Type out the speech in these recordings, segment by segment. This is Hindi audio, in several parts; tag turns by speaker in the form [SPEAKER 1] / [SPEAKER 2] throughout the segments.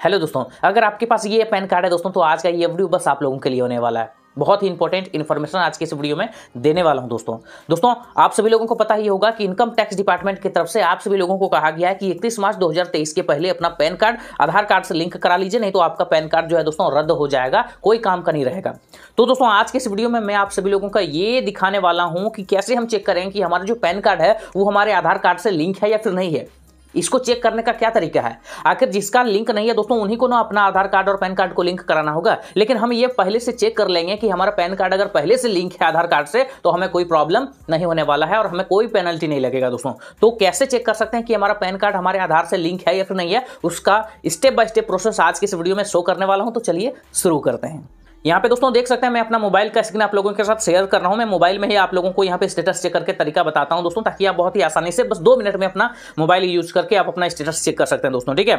[SPEAKER 1] हेलो दोस्तों, अगर आपके पास ये पैन कार्ड है दोस्तों तो आज का ये वीडियो बस आप लोगों के लिए होने वाला है। बहुत ही इंपॉर्टेंट इन्फॉर्मेशन आज के इस वीडियो में देने वाला हूँ दोस्तों। दोस्तों, आप सभी लोगों को पता ही होगा कि इनकम टैक्स डिपार्टमेंट की तरफ़ से आप सभी लोगों को कहा गया है कि 31 मार्च 2023 के पहले अपना पैन कार्ड, आधार कार्ड से लिंक करा लीजिए, नहीं तो आपका पैन कार्ड जो है दोस्तों रद्द हो जाएगा, कोई काम का नहीं रहेगा। तो दोस्तों, आज के इस वीडियो में मैं आप सभी लोगों का ये दिखाने वाला हूँ कि कैसे हम चेक करें कि हमारा जो पैन कार्ड है, वो हमारे आधार कार्ड से लिंक है या फिर नहीं है। इसको चेक करने का क्या तरीका है? आखिर जिसका लिंक नहीं है, दोस्तों, उन्हीं को ना अपना आधार कार्ड और पैन कार्ड को लिंक कराना होगा। लेकिन हम ये पहले से चेक कर लेंगे कि हमारा पैन कार्ड अगर पहले से लिंक है आधार कार्ड से तो हमें कोई प्रॉब्लम नहीं होने वाला है और हमें कोई पेनल्टी नहीं लगेगा, दोस्तों। तो कैसे चेक कर सकते हैं कि हमारा पैन कार्ड हमारे आधार से लिंक है या फिर नहीं है? उसका स्टेप बाय स्टेप प्रोसेस आज की इस वीडियो में शो करने वाला हूँ तो चलिए शुरू करते हैं। यहाँ पे दोस्तों देख सकते हैं, मैं अपना मोबाइल का स्क्रीन आप लोगों के साथ शेयर कर रहा हूँ। मैं मोबाइल में ही आप लोगों को यहाँ पे स्टेटस चेक करके तरीका बताता हूँ दोस्तों, ताकि आप बहुत ही आसानी से बस दो मिनट में अपना मोबाइल यूज़ करके आप अपना स्टेटस चेक कर सकते हैं दोस्तों, ठीक है?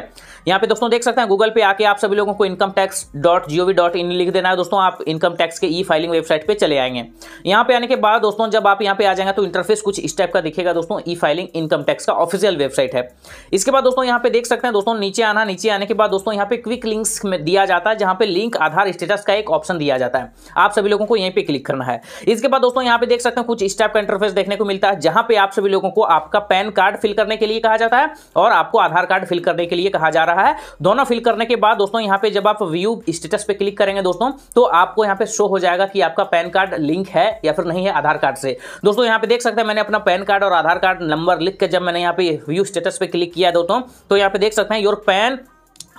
[SPEAKER 1] यहाँ पे दोस्तों देख सकते हैं गूगल पे आके आप सभी लोगों को income tax dot G O V dot in लिख देना है दोस्तों, आप इनकम टैक्स के ई फाइलिंग वेबसाइट पर चले आएँगे। यहाँ पे आने के बाद दोस्तों, जब आप यहाँ पे आ जाएँगे तो इंटरफेस कुछ इस टाइप का दिखेगा दोस्तों ई फाइलिंग इनकम टैक्स का ऑफिशियल वेबसाइट है। इसके बाद दोस्तों यहाँ पे देख सकते हैं दोस्तों, नीचे आना, नीचे आने के बाद दोस्तों यहाँ पे क्विक लिंक्स में दिया जाता है, जहाँ पे लिंक आधार स्टेटस का एक ऑप्शन दिया जाता है। आप सभी लोगों को यहीं पे क्लिक करना है। इसके बाद दोस्तों यहाँ पे देख सकते हैं कुछ इस टाइप का इंटरफेस देखने को मिलता है, जहाँ पे आप सभी लोगों को आपका पैन कार्ड फिल करने के लिए कहा जाता है और आपको आधार कार्ड फिल करने के लिए कहा जा रहा है। दोनों फिल करने के बाद दोस्तों यहाँ पे जब आप व्यू स्टेटस पे क्लिक करेंगे दोस्तों तो आपको यहाँ पे शो हो जाएगा कि आपका पैन कार्ड लिंक है या फिर नहीं है आधार कार्ड से। दोस्तों यहाँ पे देख सकते हैं मैंने अपना पैन कार्ड और आधार कार्ड नंबर लिख के जब मैंने यहाँ पे व्यू स्टेटस पे क्लिक किया दोस्तों तो यहाँ पे देख सकते हैं योर पैन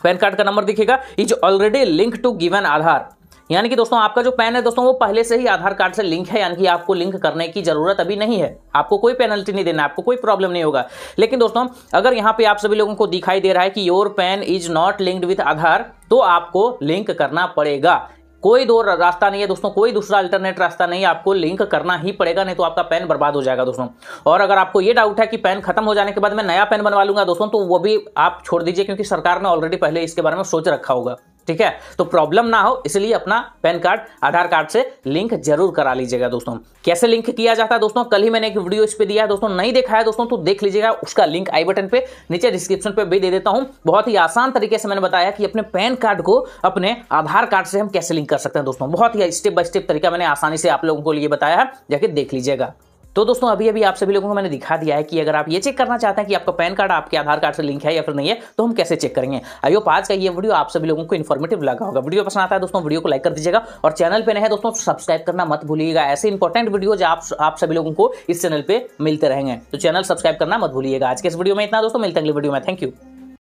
[SPEAKER 1] पैन कार्ड का नंबर दिखेगा। Is already link to given Aadhaar. यानी कि दोस्तों, आपका जो पैन है, दोस्तों, वो पहले से ही आधार कार्ड से लिंक है, यानी कि आपको लिंक करने की ज़रूरत अभी नहीं है। आपको कोई पेनल्टी नहीं देना, आपको कोई प्रॉब्लम नहीं होगा। लेकिन दोस्तों, अगर यहाँ पे आप सभी लोगों को दिखाई दे रहा है कि your PAN is not linked with Aadhaar तो आपको लिंक करना पड़ेगा। कोई दो रास्ता नहीं है, दोस्तों, कोई दूसरा अल्टरनेट रास्ता नहीं आपको लिंक करना ही पड़ेगा, नहीं तो आपका पेन बर्बाद हो जाएगा, दोस्तों। और अगर आपको ये डाउट है कि पेन खत्म हो जाने के बाद मैं नया पेन बनवा लूँगा, दोस्तों तो वो भी आप छोड़ दीजिए, क्योंकि सरकार ने ऑलरेडी पहले इसके बारे में सोच रखा होगा। ठीक है? तो प्रॉब्लम ना हो, इसलिए अपना पैन कार्ड आधार कार्ड से लिंक ज़रूर करा लीजिएगा दोस्तों। कैसे लिंक किया जाता है दोस्तों? कल ही मैंने एक वीडियो इस पे दिया है दोस्तों, नहीं देखा है दोस्तों तो देख लीजिएगा, उसका लिंक आई बटन पे नीचे डिस्क्रिप्शन पे भी दे देता हूँ। बहुत ही आसान तरीके से मैंने बताया कि अपने पैन कार्ड को अपने आधार कार्ड से हम कैसे लिंक कर सकते हैं दोस्तों। बहुत ही स्टेप बाय स्टेप तरीका मैंने आसानी से आप लोगों को लिए बताया है, जाके देख लीजिएगा। तो दोस्तों अभी अभी आप सभी लोगों को मैंने दिखा दिया है कि अगर आप ये चेक करना चाहते हैं कि आपका पैन कार्ड, आपके आधार कार्ड से लिंक है या फिर नहीं है तो हम कैसे चेक करेंगे? आई होप आज का ये वीडियो आप सभी लोगों को इन्फॉर्मेटिव लगा होगा। वीडियो पसंद आता है दोस्तों, वीडियो को लाइक कर दीजिएगा और चैनल पर नहीं है दोस्तों सब्सक्राइब करना मत भूलिएगा। ऐसे इंपॉर्टेंट वीडियो आप आप सभी लोगों को इस चैनल पर मिलते रहेंगे। तो चैनल सब्सक्राइब करना मत भूलिएगा। आज के इस वीडियो में इतना दोस्तों, मिलते अगले वीडियो में। Thank you